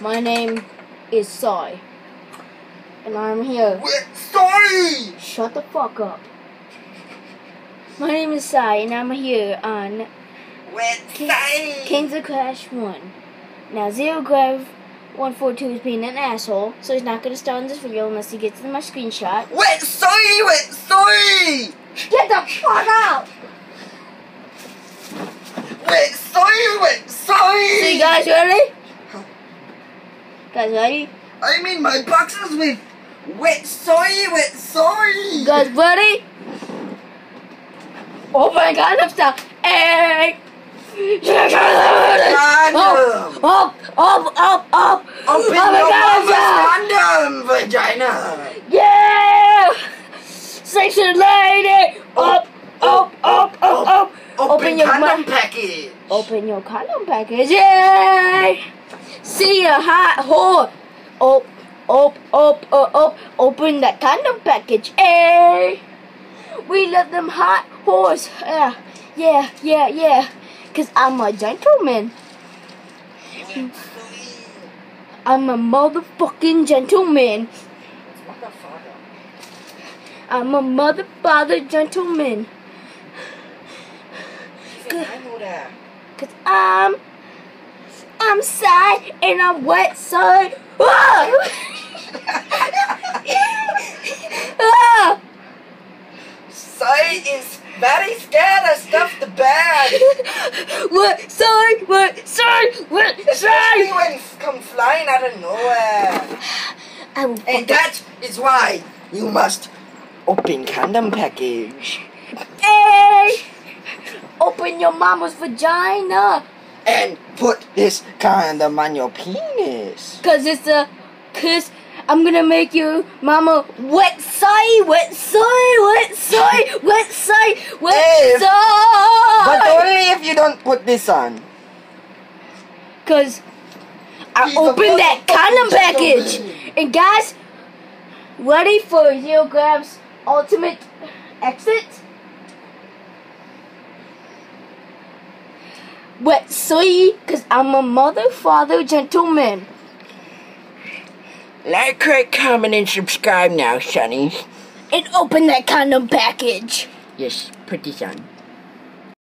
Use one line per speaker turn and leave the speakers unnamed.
My name is Psy. And I'm here.
Wait, sorry!
Shut the fuck up. My name is Psy, and I'm here on King- Kings of Crash 1. Now, Zero Grav 142 is being an asshole, so he's not gonna start on this video unless he gets in my screenshot.
Wait, sorry! Wait, sorry!
Get the fuck out!
Wait, sorry! Wait, sorry!
So, you guys ready? Guys ready?
I mean my boxes with wet soy, wet soy.
Guys ready? Oh my god, I'm stuck. Hey!
Condom.
Up, up, up, up, up!
Open
oh my
your
god,
mama's condom, vagina.
Yeah! Section lady! Up, up, up, up, up!
Open,
your
condom package.
Open your condom package. Yay! See a hot whore. Op, op, op, op, op. Open that condom package. Hey! We love them hot whores. Yeah, yeah, yeah, yeah. Cause I'm a gentleman. I'm a motherfucking gentleman. I'm a mother father gentleman.
Even I know that.
Cause I'm I'm sad and I'm wet side. Ah! ah!
Is very scared of stuff the bad.
What side? What side? What
Especially
side?
when it comes flying out of nowhere.
I will
And that is why you must open condom package.
Hey! Open your mama's vagina.
And put this condom on your penis.
Cause it's a cause I'm gonna make you mama wet soy, wet soy, wet soy, wet soy, wet soy.
But only if you don't put this on.
Cause I
He's
opened that condom package.
gentleman.
And guys, ready for Zero Grab's ultimate exit? Wet soy, cause I'm a mother, father, gentleman.
Like, rate, comment, and subscribe now, Sonny.
And open that condom package.
Yes, put this on.